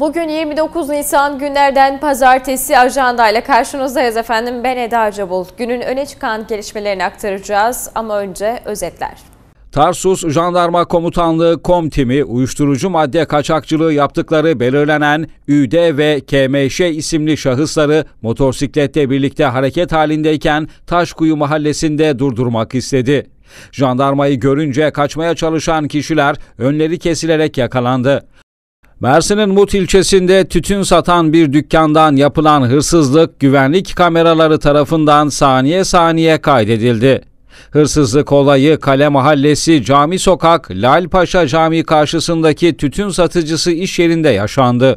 Bugün 29 Nisan günlerden pazartesi ajandayla karşınızdayız efendim. Ben Eda Acabul. Günün öne çıkan gelişmelerini aktaracağız ama önce özetler. Tarsus Jandarma Komutanlığı Komtimi uyuşturucu madde kaçakçılığı yaptıkları belirlenen ÜD ve KMŞ isimli şahısları motosiklette birlikte hareket halindeyken Taşkuyu mahallesinde durdurmak istedi. Jandarmayı görünce kaçmaya çalışan kişiler önleri kesilerek yakalandı. Mersin'in Mut ilçesinde tütün satan bir dükkandan yapılan hırsızlık güvenlik kameraları tarafından saniye saniye kaydedildi. Hırsızlık olayı Kale Mahallesi Cami Sokak Lal Paşa Camii karşısındaki tütün satıcısı iş yerinde yaşandı.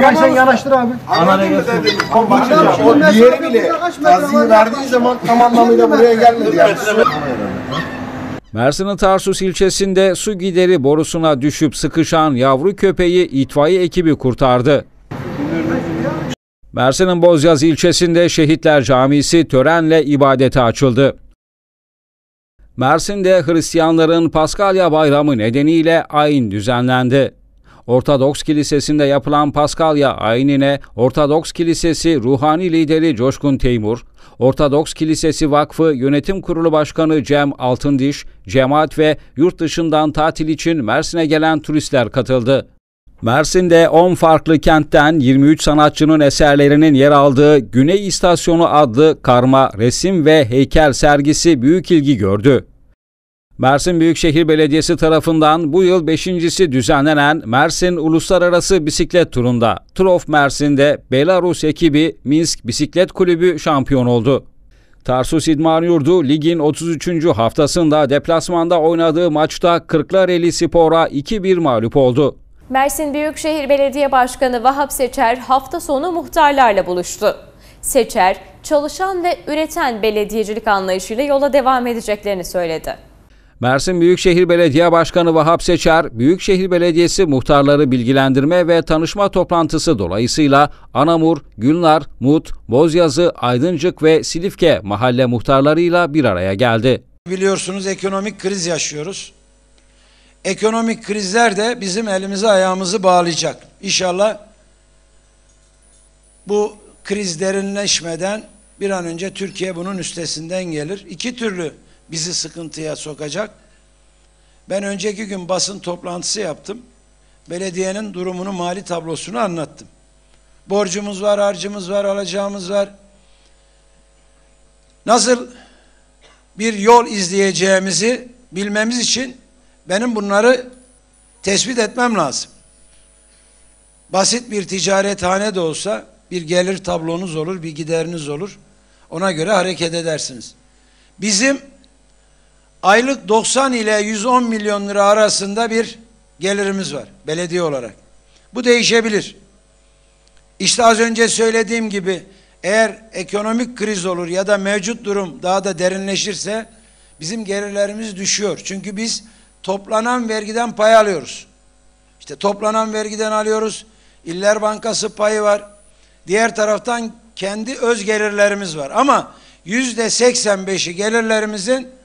Gel sen yanaştır abi. O diğeri bile taziyi verdiği zaman tam anlamıyla buraya gelmedi yani. Mersin'in Tarsus ilçesinde su gideri borusuna düşüp sıkışan yavru köpeği itfaiye ekibi kurtardı. Mersin'in Bozyaz ilçesinde Şehitler Camisi törenle ibadete açıldı. Mersin'de Hristiyanların Paskalya Bayramı nedeniyle ayin düzenlendi. Ortodoks Kilisesi'nde yapılan Paskalya ayinine Ortodoks Kilisesi ruhani lideri Coşkun Teymur, Ortodoks Kilisesi Vakfı Yönetim Kurulu Başkanı Cem Altındiş, cemaat ve yurt dışından tatil için Mersin'e gelen turistler katıldı. Mersin'de 10 farklı kentten 23 sanatçının eserlerinin yer aldığı Güney İstasyonu adlı karma resim ve heykel sergisi büyük ilgi gördü. Mersin Büyükşehir Belediyesi tarafından bu yıl beşincisi düzenlenen Mersin Uluslararası Bisiklet Turu'nda Tour of Mersin'de Belarus ekibi Minsk Bisiklet Kulübü şampiyon oldu. Tarsus İdman Yurdu ligin 33. haftasında deplasmanda oynadığı maçta Kırklareli Spor'a 2-1 mağlup oldu. Mersin Büyükşehir Belediye Başkanı Vahap Seçer hafta sonu muhtarlarla buluştu. Seçer, çalışan ve üreten belediyecilik anlayışıyla yola devam edeceklerini söyledi. Mersin Büyükşehir Belediye Başkanı Vahap Seçer, Büyükşehir Belediyesi muhtarları bilgilendirme ve tanışma toplantısı dolayısıyla Anamur, Gülnar, Mut, Bozyazı, Aydıncık ve Silifke mahalle muhtarlarıyla bir araya geldi. Biliyorsunuz ekonomik kriz yaşıyoruz. Ekonomik krizler de bizim elimizi ayağımızı bağlayacak. İnşallah bu kriz derinleşmeden bir an önce Türkiye bunun üstesinden gelir. İki türlü bizi sıkıntıya sokacak. Ben önceki gün basın toplantısı yaptım. Belediyenin durumunu, mali tablosunu anlattım. Borcumuz var, harcımız var, alacağımız var. Nasıl bir yol izleyeceğimizi bilmemiz için benim bunları tespit etmem lazım. Basit bir ticarethane de olsa bir gelir tablonuz olur, bir gideriniz olur. Ona göre hareket edersiniz. Bizim aylık 90 ile 110 milyon lira arasında bir gelirimiz var belediye olarak. Bu değişebilir. İşte az önce söylediğim gibi eğer ekonomik kriz olur ya da mevcut durum daha da derinleşirse bizim gelirlerimiz düşüyor. Çünkü biz toplanan vergiden pay alıyoruz. İşte toplanan vergiden alıyoruz. İller Bankası payı var. Diğer taraftan kendi öz gelirlerimiz var. Ama yüzde 85'i gelirlerimizin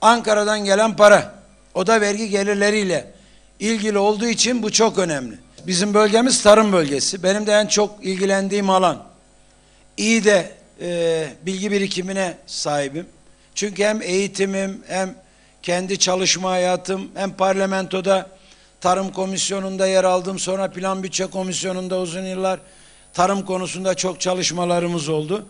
Ankara'dan gelen para. O da vergi gelirleriyle ilgili olduğu için bu çok önemli. Bizim bölgemiz tarım bölgesi. Benim de en çok ilgilendiğim alan. İyi de e, bilgi birikimine sahibim. Çünkü hem eğitimim hem kendi çalışma hayatım hem parlamentoda tarım komisyonunda yer aldım. Sonra plan bütçe komisyonunda uzun yıllar tarım konusunda çok çalışmalarımız oldu.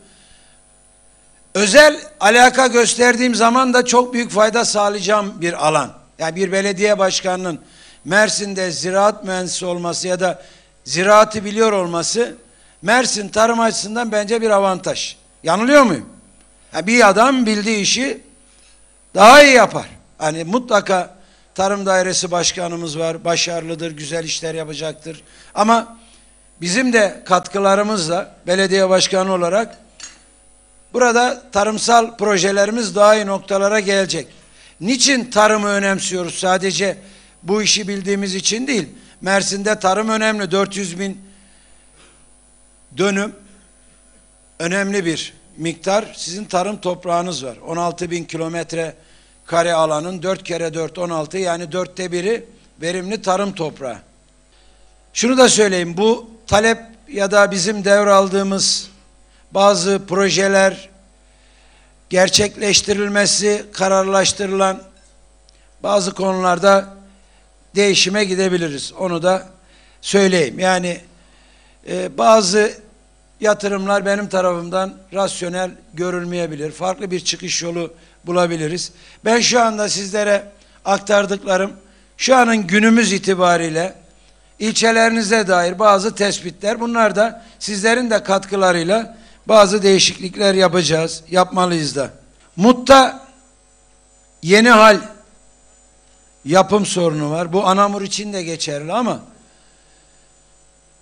Özel alaka gösterdiğim zaman da çok büyük fayda sağlayacağım bir alan. Yani bir belediye başkanının Mersin'de ziraat mühendisi olması ya da ziraatı biliyor olması Mersin tarım açısından bence bir avantaj. Yanılıyor muyum? Yani bir adam bildiği işi daha iyi yapar. Hani mutlaka tarım dairesi başkanımız var. Başarılıdır, güzel işler yapacaktır. Ama bizim de katkılarımızla belediye başkanı olarak burada tarımsal projelerimiz daha iyi noktalara gelecek. Niçin tarımı önemsiyoruz? Sadece bu işi bildiğimiz için değil. Mersin'de tarım önemli. 400 bin dönüm önemli bir miktar. Sizin tarım toprağınız var. 16 bin kilometre kare alanın 4 kere 4 16 yani dörtte biri verimli tarım toprağı. Şunu da söyleyeyim bu talep ya da bizim devraldığımız bazı projeler gerçekleştirilmesi kararlaştırılan bazı konularda değişime gidebiliriz. Onu da söyleyeyim. Yani e, bazı yatırımlar benim tarafımdan rasyonel görülmeyebilir. Farklı bir çıkış yolu bulabiliriz. Ben şu anda sizlere aktardıklarım şu anın günümüz itibariyle ilçelerinize dair bazı tespitler. Bunlar da sizlerin de katkılarıyla bazı değişiklikler yapacağız. Yapmalıyız da. Mutta yeni hal yapım sorunu var. Bu Anamur için de geçerli ama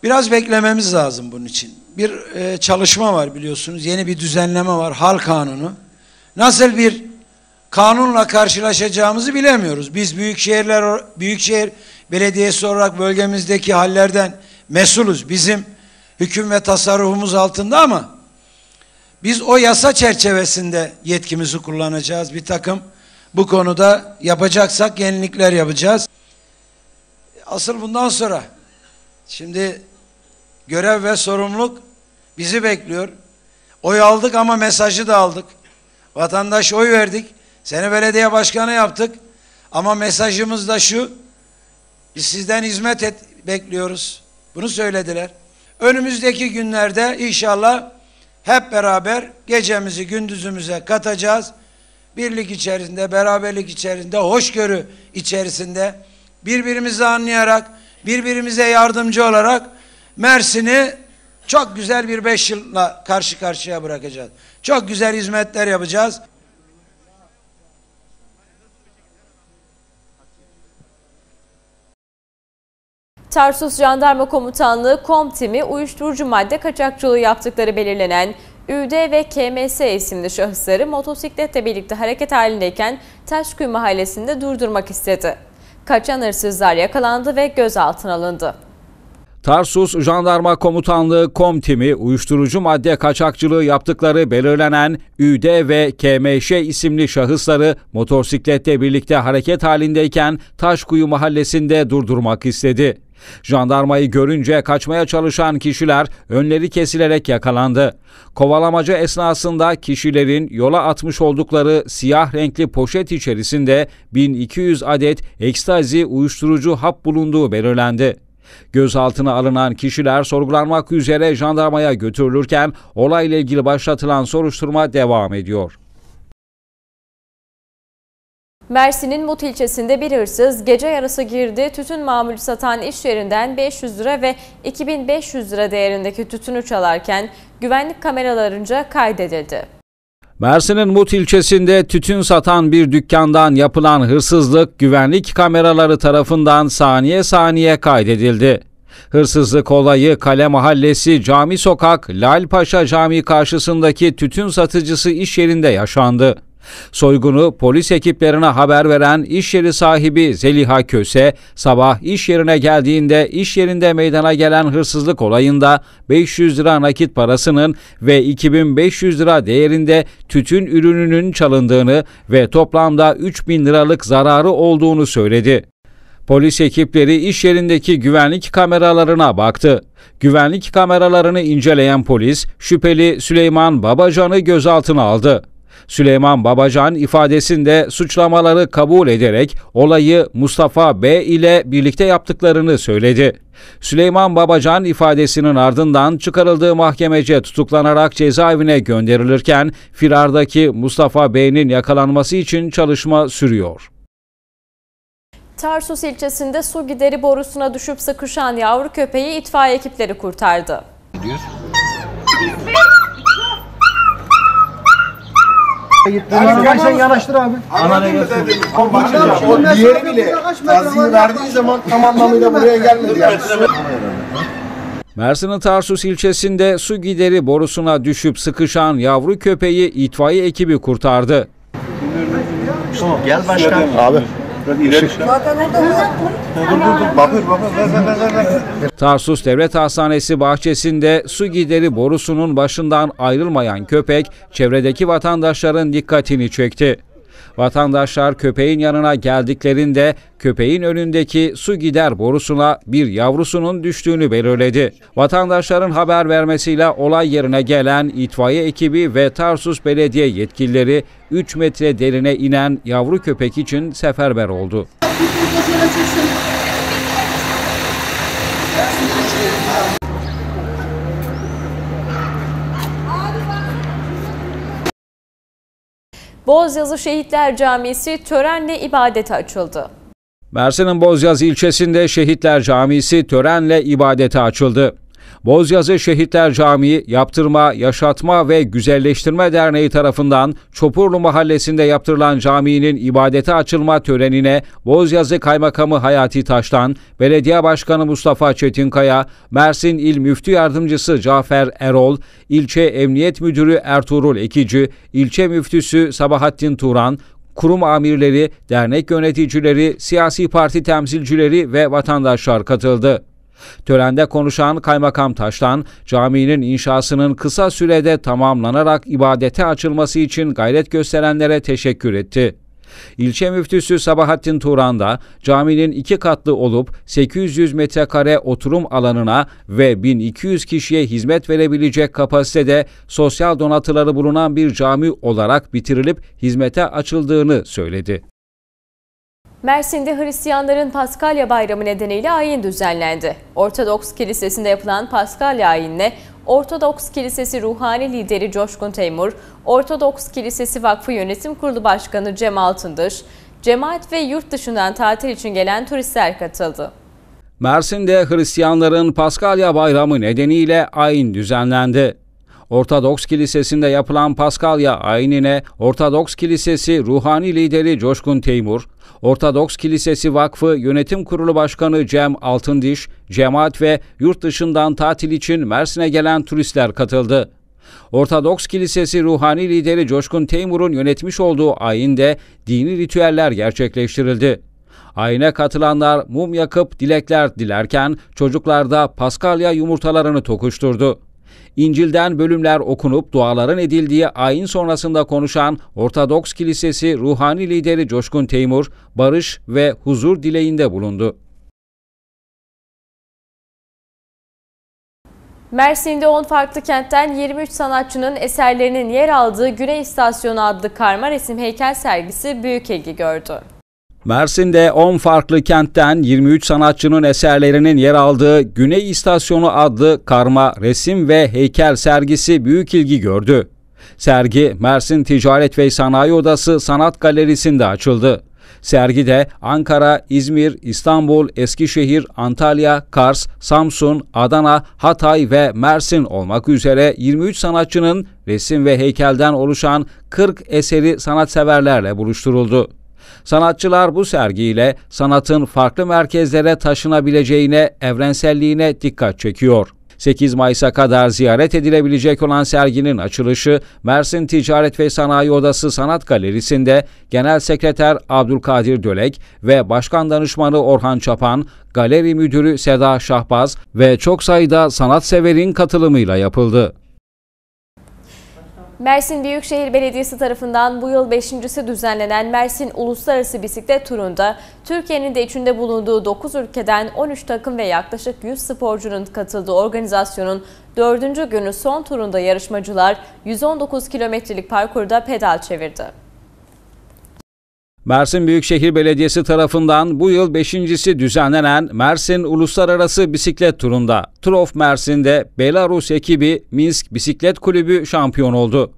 biraz beklememiz lazım bunun için. Bir e, çalışma var biliyorsunuz. Yeni bir düzenleme var. Hal kanunu. Nasıl bir kanunla karşılaşacağımızı bilemiyoruz. Biz büyükşehirler büyükşehir belediyesi olarak bölgemizdeki hallerden mesulüz. Bizim hüküm ve tasarrufumuz altında ama biz o yasa çerçevesinde yetkimizi kullanacağız. Bir takım bu konuda yapacaksak yenilikler yapacağız. Asıl bundan sonra şimdi görev ve sorumluluk bizi bekliyor. Oy aldık ama mesajı da aldık. Vatandaş oy verdik. Seni belediye başkanı yaptık. Ama mesajımız da şu. Biz sizden hizmet et, bekliyoruz. Bunu söylediler. Önümüzdeki günlerde inşallah hep beraber gecemizi gündüzümüze katacağız. Birlik içerisinde, beraberlik içerisinde, hoşgörü içerisinde birbirimizi anlayarak, birbirimize yardımcı olarak Mersin'i çok güzel bir beş yılla karşı karşıya bırakacağız. Çok güzel hizmetler yapacağız. Tarsus Jandarma Komutanlığı KOM timi uyuşturucu madde kaçakçılığı yaptıkları belirlenen ÜD ve KMS isimli şahısları motosikletle birlikte hareket halindeyken Taşköy mahallesinde durdurmak istedi. Kaçan hırsızlar yakalandı ve gözaltına alındı. Tarsus Jandarma Komutanlığı KOM timi uyuşturucu madde kaçakçılığı yaptıkları belirlenen ÜD ve KMŞ isimli şahısları motosikletle birlikte hareket halindeyken Taşkuyu mahallesinde durdurmak istedi. Jandarmayı görünce kaçmaya çalışan kişiler önleri kesilerek yakalandı. Kovalamaca esnasında kişilerin yola atmış oldukları siyah renkli poşet içerisinde 1200 adet ekstazi uyuşturucu hap bulunduğu belirlendi. Gözaltına alınan kişiler sorgulanmak üzere jandarmaya götürülürken olayla ilgili başlatılan soruşturma devam ediyor. Mersin'in Mut ilçesinde bir hırsız gece yarısı girdi. Tütün mamulü satan iş yerinden 500 lira ve 2500 lira değerindeki tütünü çalarken güvenlik kameralarınca kaydedildi. Mersin'in Mut ilçesinde tütün satan bir dükkandan yapılan hırsızlık güvenlik kameraları tarafından saniye saniye kaydedildi. Hırsızlık olayı Kale Mahallesi Cami Sokak Lalpaşa Camii karşısındaki tütün satıcısı iş yerinde yaşandı. Soygunu polis ekiplerine haber veren iş yeri sahibi Zeliha Köse, sabah iş yerine geldiğinde iş yerinde meydana gelen hırsızlık olayında 500 lira nakit parasının ve 2500 lira değerinde tütün ürününün çalındığını ve toplamda 3000 liralık zararı olduğunu söyledi. Polis ekipleri iş yerindeki güvenlik kameralarına baktı. Güvenlik kameralarını inceleyen polis, şüpheli Süleyman Babacan'ı gözaltına aldı. Süleyman Babacan ifadesinde suçlamaları kabul ederek olayı Mustafa B ile birlikte yaptıklarını söyledi. Süleyman Babacan ifadesinin ardından çıkarıldığı mahkemece tutuklanarak cezaevine gönderilirken firardaki Mustafa B'nin yakalanması için çalışma sürüyor. Tarsus ilçesinde su gideri borusuna düşüp sıkışan yavru köpeği itfaiye ekipleri kurtardı. Gel sen yanaştır abi. O diğeri bile taziyi verdiği zaman tam anlamıyla buraya gelmedi yani. Mersin'in Tarsus ilçesinde su gideri borusuna düşüp sıkışan yavru köpeği itfaiye ekibi kurtardı. Gel başkan. Abi. Tarsus Devlet Hastanesi bahçesinde su gideri borusunun başından ayrılmayan köpek çevredeki vatandaşların dikkatini çekti. Vatandaşlar köpeğin yanına geldiklerinde köpeğin önündeki su gider borusuna bir yavrusunun düştüğünü belirledi. Vatandaşların haber vermesiyle olay yerine gelen itfaiye ekibi ve Tarsus Belediye yetkilileri 3 metre derine inen yavru köpek için seferber oldu. Bozyazı Şehitler Camisi törenle ibadete açıldı. Mersin'in Bozyazı ilçesinde Şehitler Camisi törenle ibadete açıldı. Bozyazı Şehitler Camii Yaptırma, Yaşatma ve Güzelleştirme Derneği tarafından Çopurlu Mahallesi'nde yaptırılan caminin ibadete açılma törenine Bozyazı Kaymakamı Hayati Taştan, Belediye Başkanı Mustafa Çetinkaya, Mersin İl Müftü Yardımcısı Cafer Erol, İlçe Emniyet Müdürü Ertuğrul Ekici, İlçe Müftüsü Sabahattin Turan, kurum amirleri, dernek yöneticileri, siyasi parti temsilcileri ve vatandaşlar katıldı. Törende konuşan Kaymakam Taştan, caminin inşasının kısa sürede tamamlanarak ibadete açılması için gayret gösterenlere teşekkür etti. İlçe müftüsü Sabahattin Turan da caminin iki katlı olup 800 metrekare oturum alanına ve 1200 kişiye hizmet verebilecek kapasitede sosyal donatıları bulunan bir cami olarak bitirilip hizmete açıldığını söyledi. Mersin'de Hristiyanların Paskalya Bayramı nedeniyle ayin düzenlendi. Ortodoks Kilisesi'nde yapılan Paskalya ayinine Ortodoks Kilisesi ruhani lideri Coşkun Teymur, Ortodoks Kilisesi Vakfı Yönetim Kurulu Başkanı Cem Altındış, cemaat ve yurt dışından tatil için gelen turistler katıldı. Mersin'de Hristiyanların Paskalya Bayramı nedeniyle ayin düzenlendi. Ortodoks Kilisesi'nde yapılan Paskalya ayinine Ortodoks Kilisesi ruhani lideri Coşkun Teymur, Ortodoks Kilisesi Vakfı Yönetim Kurulu Başkanı Cem Altındiş, cemaat ve yurt dışından tatil için Mersin'e gelen turistler katıldı. Ortodoks Kilisesi ruhani lideri Coşkun Teymur'un yönetmiş olduğu ayinde dini ritüeller gerçekleştirildi. Ayine katılanlar mum yakıp dilekler dilerken çocuklar da Paskalya yumurtalarını tokuşturdu. İncil'den bölümler okunup duaların edildiği ayin sonrasında konuşan Ortodoks Kilisesi ruhani lideri Coşkun Teymur, barış ve huzur dileğinde bulundu. Mersin'de 10 farklı kentten 23 sanatçının eserlerinin yer aldığı Güney İstasyonu adlı karma resim heykel sergisi büyük ilgi gördü. Mersin'de 10 farklı kentten 23 sanatçının eserlerinin yer aldığı Güney İstasyonu adlı karma resim ve heykel sergisi büyük ilgi gördü. Sergi Mersin Ticaret ve Sanayi Odası Sanat Galerisi'nde açıldı. Sergide Ankara, İzmir, İstanbul, Eskişehir, Antalya, Kars, Samsun, Adana, Hatay ve Mersin olmak üzere 23 sanatçının resim ve heykelden oluşan 40 eseri sanatseverlerle buluşturuldu. Sanatçılar bu sergiyle sanatın farklı merkezlere taşınabileceğine, evrenselliğine dikkat çekiyor. 8 Mayıs'a kadar ziyaret edilebilecek olan serginin açılışı Mersin Ticaret ve Sanayi Odası Sanat Galerisi'nde Genel Sekreter Abdülkadir Dölek ve Başkan Danışmanı Orhan Çapan, Galeri Müdürü Seda Şahbaz ve çok sayıda sanatseverin katılımıyla yapıldı. Mersin Büyükşehir Belediyesi tarafından bu yıl beşincisi düzenlenen Mersin Uluslararası Bisiklet Turu'nda Türkiye'nin de içinde bulunduğu 9 ülkeden 13 takım ve yaklaşık 100 sporcunun katıldığı organizasyonun 4. günü son turunda yarışmacılar 119 kilometrelik parkurda pedal çevirdi. Mersin Büyükşehir Belediyesi tarafından bu yıl beşincisi düzenlenen Mersin Uluslararası Bisiklet Turu'nda Tour of Mersin'de Belarus ekibi Minsk Bisiklet Kulübü şampiyon oldu.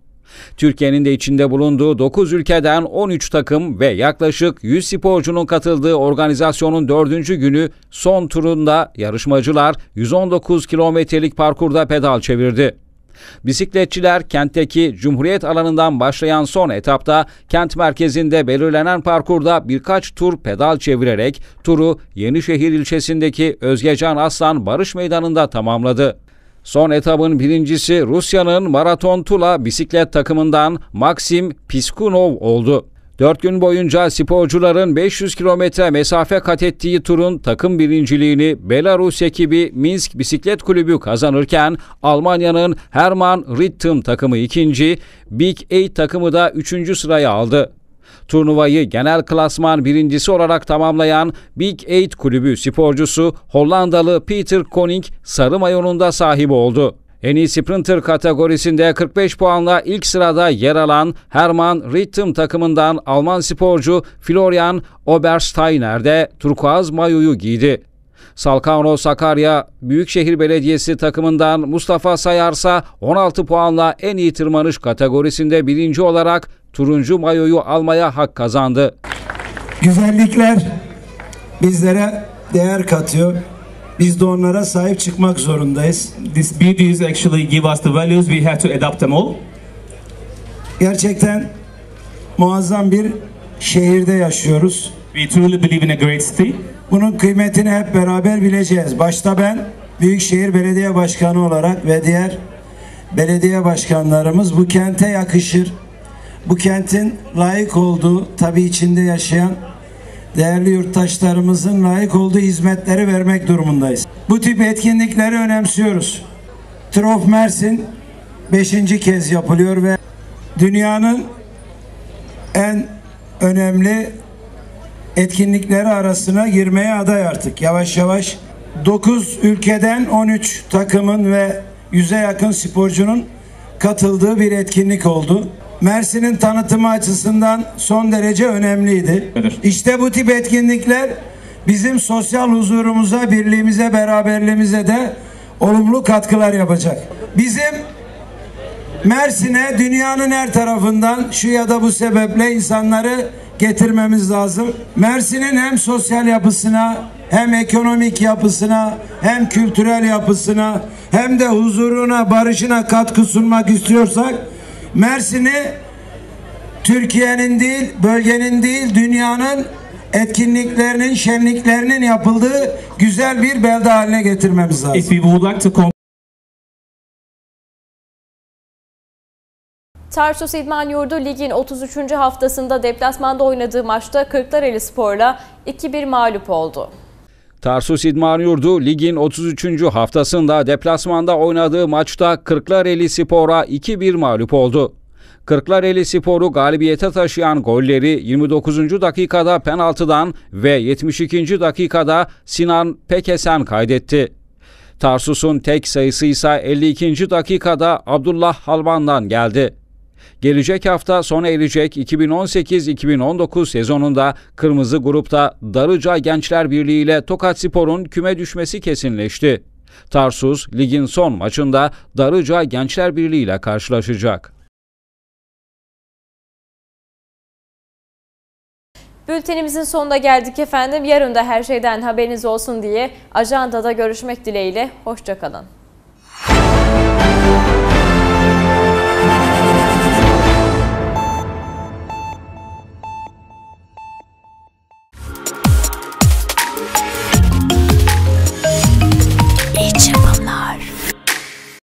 Türkiye'nin de içinde bulunduğu 9 ülkeden 13 takım ve yaklaşık 100 sporcunun katıldığı organizasyonun 4. günü son turunda yarışmacılar 119 kilometrelik parkurda pedal çevirdi. Bisikletçiler kentteki Cumhuriyet alanından başlayan son etapta kent merkezinde belirlenen parkurda birkaç tur pedal çevirerek turu Yenişehir ilçesindeki Özgecan Aslan Barış Meydanı'nda tamamladı. Son etabın birincisi Rusya'nın Maraton Tula bisiklet takımından Maxim Piskunov oldu. 4 gün boyunca sporcuların 500 kilometre mesafe kat ettiği turun takım birinciliğini Belarus ekibi Minsk Bisiklet Kulübü kazanırken Almanya'nın Hermann Ritten takımı ikinci, Big Eight takımı da üçüncü sırayı aldı. Turnuvayı genel klasman birincisi olarak tamamlayan Big Eight kulübü sporcusu Hollandalı Peter Koning sarı mayonun da sahibi oldu. En iyi sprinter kategorisinde 45 puanla ilk sırada yer alan Hermann Rhythm takımından Alman sporcu Florian Obersteiner de turkuaz mayoyu giydi. Salkano Sakarya Büyükşehir Belediyesi takımından Mustafa Sayarsa 16 puanla en iyi tırmanış kategorisinde birinci olarak turuncu mayoyu almaya hak kazandı. Güzellikler bizlere değer katıyor. Biz de onlara sahip çıkmak zorundayız. These beauties actually give us the values. We have to adapt them all. Gerçekten muazzam bir şehirde yaşıyoruz. We truly believe in a great city. Bunun kıymetini hep beraber bileceğiz. Başta ben Büyükşehir Belediye Başkanı olarak ve diğer belediye başkanlarımız bu kente yakışır. Bu kentin layık olduğu, tabii içinde yaşayan değerli yurttaşlarımızın layık olduğu hizmetleri vermek durumundayız. Bu tip etkinlikleri önemsiyoruz. Trof Mersin 5. kez yapılıyor ve dünyanın en önemli etkinlikleri arasına girmeye aday artık. Yavaş yavaş 9 ülkeden 13 takımın ve 100'e yakın sporcunun katıldığı bir etkinlik oldu. Mersin'in tanıtımı açısından son derece önemliydi. Evet. İşte bu tip etkinlikler bizim sosyal huzurumuza, birliğimize, beraberliğimize de olumlu katkılar yapacak. Bizim Mersin'e dünyanın her tarafından şu ya da bu sebeple insanları getirmemiz lazım. Mersin'in hem sosyal yapısına hem ekonomik yapısına hem kültürel yapısına hem de huzuruna barışına katkı sunmak istiyorsak Mersin'i Türkiye'nin değil bölgenin değil dünyanın etkinliklerinin şenliklerinin yapıldığı güzel bir belde haline getirmemiz lazım. If we would like to com- Tarsus İdman Yurdu ligin 33. haftasında deplasmanda oynadığı maçta Kırklareli Spor'la 2-1 mağlup oldu. Tarsus İdman Yurdu ligin 33. haftasında deplasmanda oynadığı maçta Kırklareli Spor'a 2-1 mağlup oldu. Kırklareli Spor'u galibiyete taşıyan golleri 29. dakikada penaltıdan ve 72. dakikada Sinan Pekesen kaydetti. Tarsus'un tek sayısı ise 52. dakikada Abdullah Halman'dan geldi. Gelecek hafta sona erecek 2018-2019 sezonunda Kırmızı Grup'ta Darıca Gençler Birliği ile Tokat Spor'un küme düşmesi kesinleşti. Tarsus ligin son maçında Darıca Gençler Birliği ile karşılaşacak. Bültenimizin sonuna geldik efendim. Yarın da her şeyden haberiniz olsun diye ajandada görüşmek dileğiyle. Hoşçakalın.